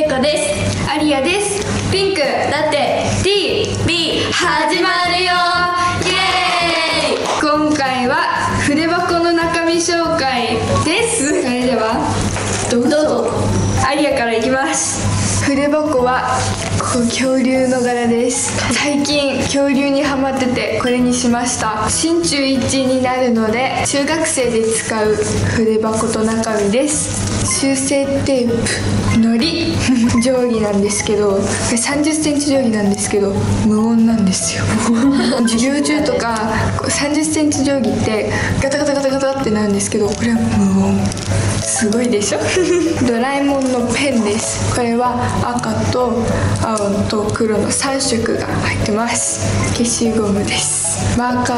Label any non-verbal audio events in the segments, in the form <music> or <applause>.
エコですアリアです。ピンクだって TV 始まるよ。イエーイ。今回は筆箱の中身紹介です。それではどうぞ。どうぞ。アリアからいきます筆箱はこう恐竜の柄です。最近恐竜にハマっててこれにしました。新中1になるので中学生で使う筆箱と中身です。修正テープのり。定規なんですけど。3 0センチ定規なんですけど。無音なんですよ。授業中とか3 0センチ定規ってガタガタガタガタってなるんですけど。これは無音。すごいでしょ？<laughs> ドラえもんのペンです。これは赤と青と黒の3色が入ってます。消しゴムです。マーカ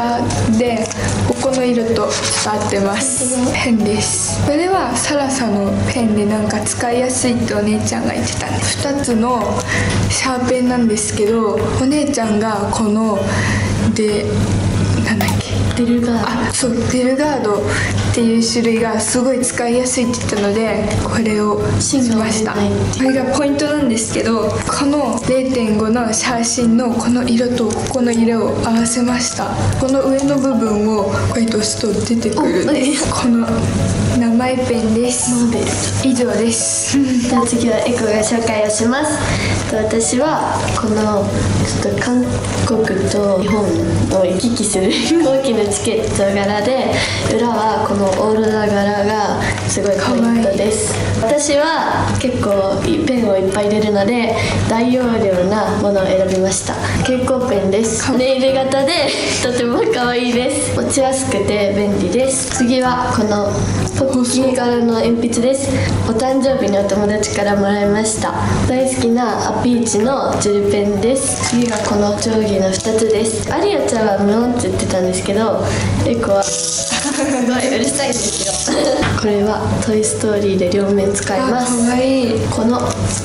ーでここの色と合ってます。ペンです。これはサラサのペンでなんか使いやすいってお姉ちゃんが言ってたんで2つのシャーペンなんですけどお姉ちゃんがこのでデルガーあそうデルガードっていう種類がすごい使いやすいって言ったのでこれをしました。これがポイントなんですけどこの0.5の写真のこの色とここの色を合わせました。この上の部分をこうやって押すと出てくる。んですこの名前ペンです。以上です。じゃあ次はエコが紹介をします。と私はこのちょっと韓国と日本を行き来する飛行機のチケット柄で裏はこのオーロラ柄がすごいポイントです。私は結構ペンをいっぱい入れるので大容量なものを選びました。蛍光ペンです。ネイル型でとても可愛いです。持ちやすくて便利です。次はこのポッキー柄の鉛筆ですお誕生日にお友達からもらいました大好きなアピーチのジェルペンです次がこの定規の2つですアリアちゃんは無音って言ってたんですけどエコはすごいうるさいんですよこれは「トイ・ストーリー」で両面使いますかわいこの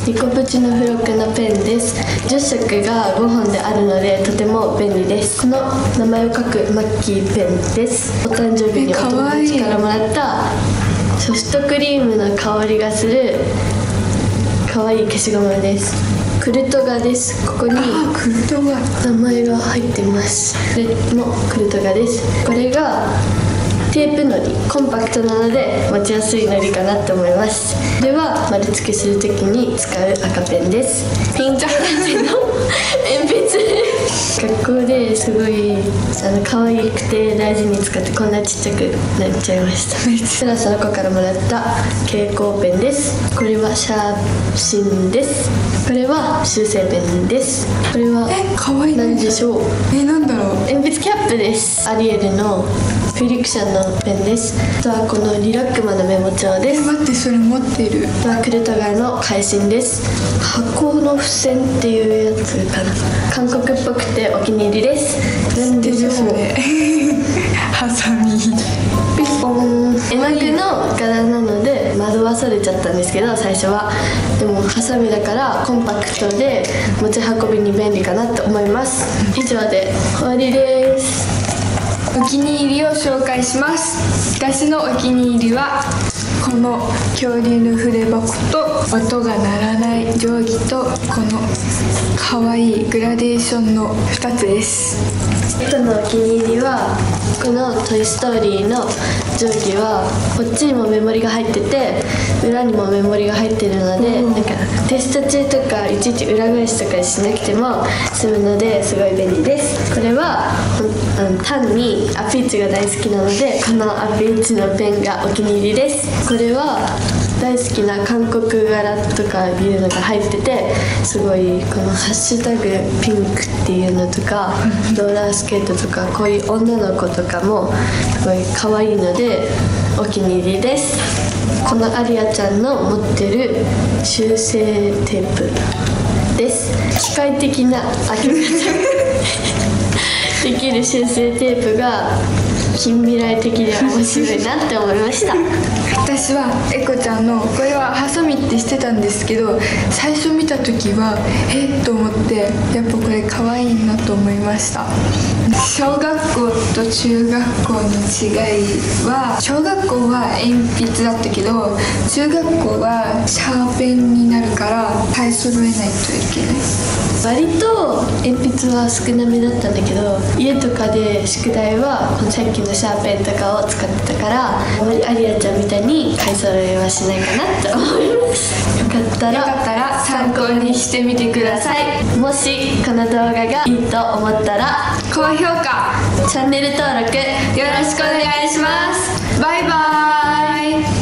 ニコプチの付録のペンです10色が5本であるのでとても便利ですこの名前を書くマッキーペンですお誕生日にお友達からもらったソフトクリームの香りがする可愛い消しゴムです。クルトガです。ここにあクルトが名前が入ってます。これもクルトガです。これがテープのり。コンパクトなので持ちやすいのりかなと思います。これは丸付けするときに使う赤ペンです。ピンク形の <laughs> 鉛筆。学校ですごいあの可愛くて大事に使ってこんなちっちゃくなっちゃいました。<laughs> クラスの子からもらった蛍光ペンです。これはシャーシンです。これは修正ペンです。これはえかわいい何でしょう？えなんだろう。鉛筆キャップです。アリエルのフィリクションのペンです。あとはこのリラックマのメモ帳でえす待ってそれ持ってる。あとはクルトガの会心です。箱の付箋っていうやつかな韓国っぽくてお気に入りです。何でしょうそれハサミ。ピッポン。絵の具の柄なので惑わされちゃったんですけど最初は。でもハサミだからコンパクトで持ち運びに便利かなと思います。以上で終わりですお気に入りを紹介します。私のお気に入りはこの恐竜の筆箱と音が鳴らない定規とこの可愛いグラデーションの2つです。あとのお気に入りはこの「トイ・ストーリー」の定規はこっちにもメモリが入ってて裏にもメモリが入ってるので、なんかテスト中とかいちいち裏返しとかしなくても済むのですごい便利です。これはあの単にアピーチが大好きなのでこのアピーチのペンがお気に入りです。これは大好きな韓国柄とかいうのが入っててすごいこの「ハッシュタグピンク」っていうのとか <laughs> ローラースケートとかこういう女の子とかもすごい可愛いのでお気に入りです。このアリアちゃんの持ってる修正テープです。機械的な <laughs> できる修正テープが近未来的で面白いなって思いました。私はエコちゃんのこれはハサミってしてたんですけど最初見た時はえっと思ってやっぱこれ可愛いなと思いました。小学校と中学校の違いは小学校は鉛筆だったけど中学校はシャーペンにから揃えないといけない割と鉛筆は少なめだったんだけど家とかで宿題はこのさっきのシャーペンとかを使ってたからあまりアリアちゃんみたいに買い揃えはしないかなって思いますよかったらよかったら参考にしてみてください。もしこの動画がいいと思ったら高評価チャンネル登録よろしくお願いします。バイバイ